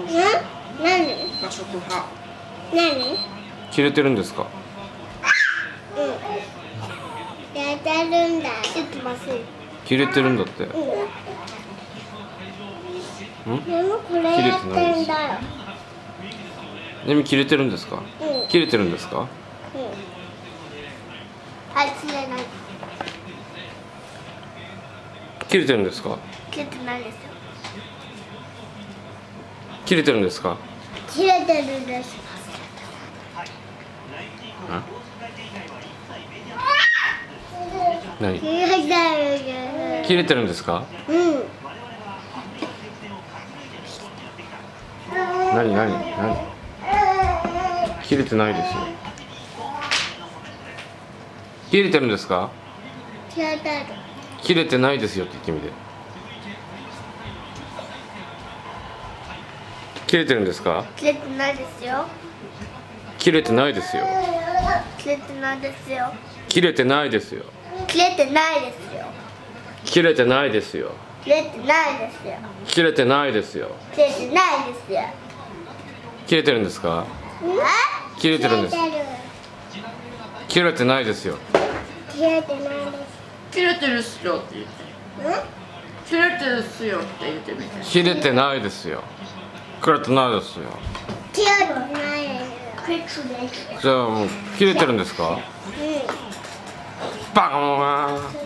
ん何？和食派。何？切れてるんですか？うん。やってるんだ。ちょっとます切れてるんだって。うん。ん？でもこれやってんだよ。でも切れてるんですか？うん。切れてるんですか？うん。あ切れない。切れてるんですか？切れてないですよ切れてるんですか？切れてるんです。何？切れてる切れてるんですか？うん。何？何？何？切れてないですよ。切れてるんですか？切れてる。切れてないですよって言ってみて切れてるんですか？切れてないですよ。切れてないですよ。切れてないですよ。切れてないですよ。切れてないですよ。切れてないですよ。切れてないですよ。切れてないですよ。切れてないですよ。切れてるんですか？切れてるんです。切れてないですよ。切れてないです。切れてるっすよって言って。切れてるっすよって言ってみて。切れてないですよ切れてないですよ。切れてないですじゃあもう切れてるんですか？うん。バカ